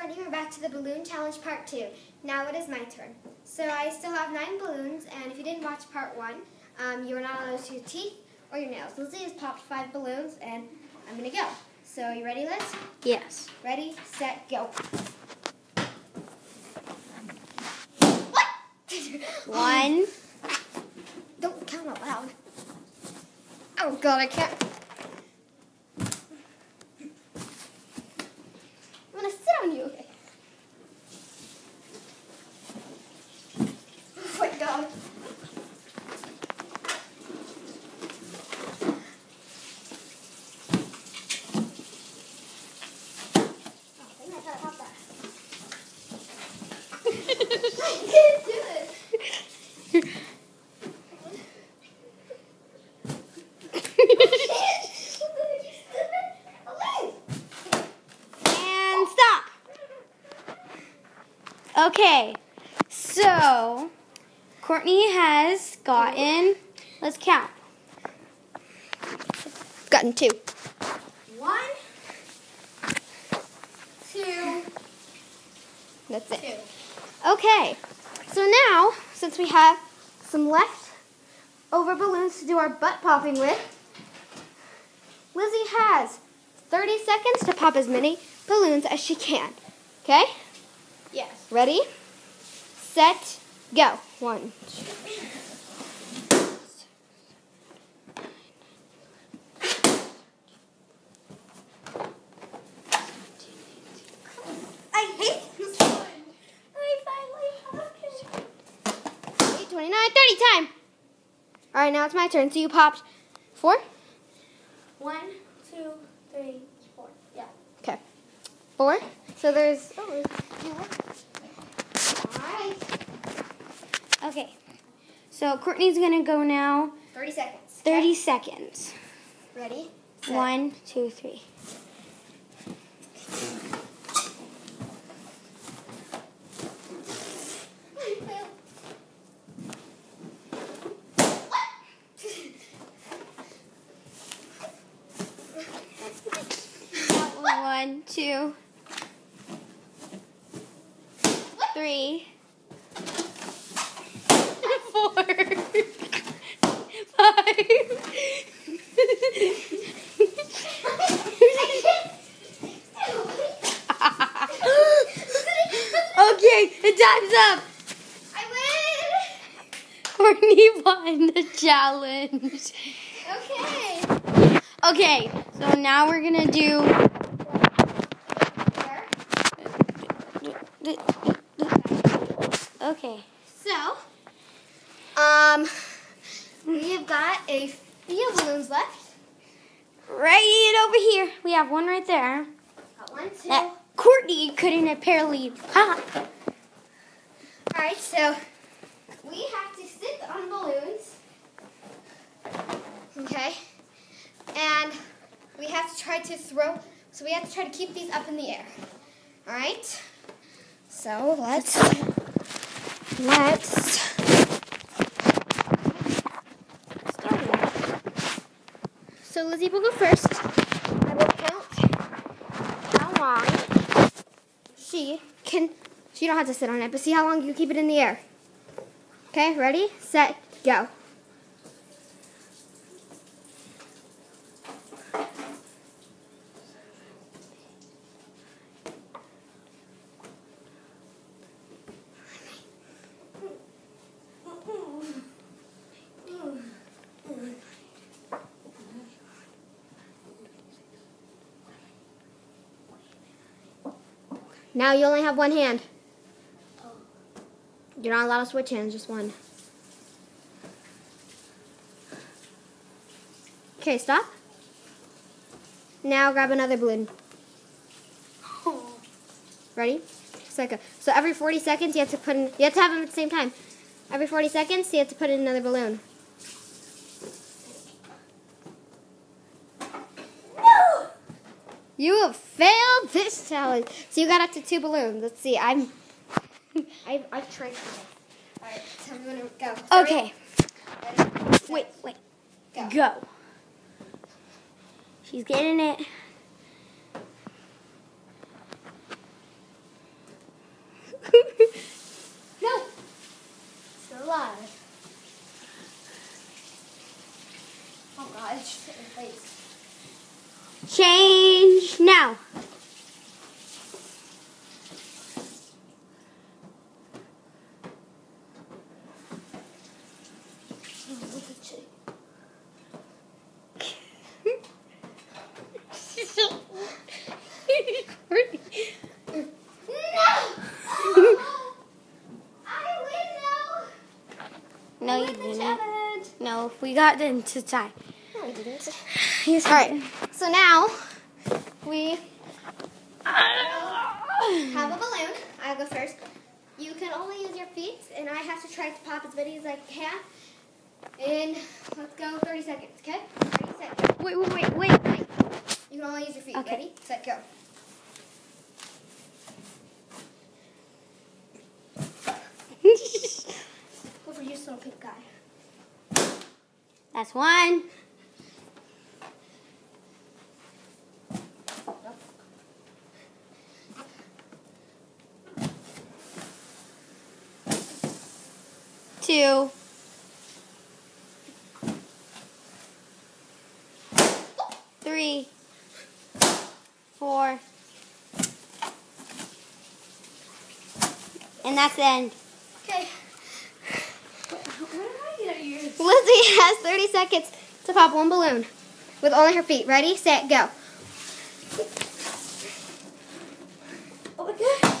Courtney, we're back to the balloon challenge part two. Now it is my turn. So I still have nine balloons, and if you didn't watch part one, um, you are not allowed to use your teeth or your nails. Lizzie has popped five balloons, and I'm gonna go. So are you ready, Liz? Yes. Ready, set, go. What? One. Don't count out loud. Oh God, I can't. I'm gonna sit on you. Okay. Oh my God. Oh, I think I gotta have that. I can't do it. And stop. Okay. So, Courtney has gotten, let's count. Gotten two. One, Two. That's it. two. Okay. So now, since we have some left over balloons to do our butt popping with, Lizzie has 30 seconds to pop as many balloons as she can. Okay? Yes. Ready? Set, go. One, two, I hate this one. I finally popped it. 29, 30 time. All right, now it's my turn. So you popped four? One, two, three, four. Yeah. Okay. Four. So there's. Oh, there's. All right. Okay. So Courtney's gonna go now. 30 seconds. 30 seconds. Ready? Set. One, two, three. One, two, three, four, five. okay, the time's up. I win! Courtney won the challenge. Okay. Okay, so now we're gonna do. Okay. So, um, we have got a few balloons left. Right over here. We have one right there. Got one, two. That Courtney couldn't apparently pop. All right, so we have to sit on balloons. Okay. And we have to try to throw, so we have to try to keep these up in the air. All right. So let's let's start. So Lizzie will go first. I will count how long she can. she don't have to sit on it, but see how long you keep it in the air. Okay, ready, set, go. Now you only have one hand. You're not allowed to switch hands, just one. Okay, stop. Now grab another balloon. Ready? So every 40 seconds you have to put in, you have to have them at the same time. Every 40 seconds you have to put in another balloon. You have failed this challenge. So you got up to two balloons. Let's see. I'm. I've, I've tried for. All right, so I'm gonna go. Okay. Ready? Set, Wait, wait. Go. Go. She's getting it. no. Still alive. Oh god, it's just hit my face. Change now. No, you didn't. No, we got into tie. No, I didn't. Yes, All right. So now we have a balloon. I go first. You can only use your feet, and I have to try to pop as many as I can. And let's go 30 seconds, okay? Ready, set, go. Wait, wait, wait, wait, wait. You can only use your feet. Okay. Ready, set, go. Go for your little pink guy. That's one. Two. Three. Four. And that's the end. Okay. Lizzie has 30 seconds to pop one balloon with only her feet. Ready, set, go. Oh my god.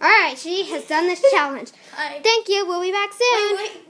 All right, she has done this challenge. Thank you. We'll be back soon. wait.